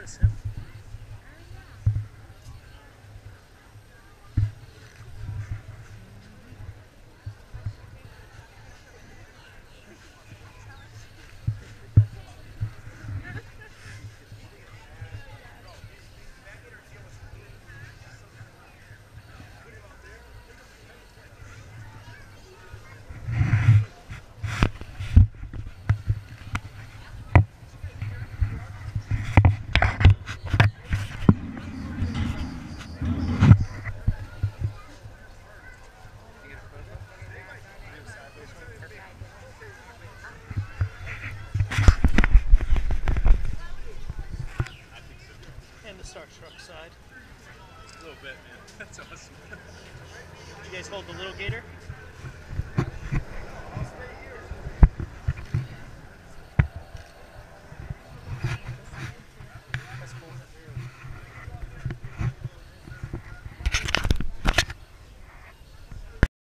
Yes, him. Star Truck side? A little bit, man. That's awesome. you guys hold the little gator?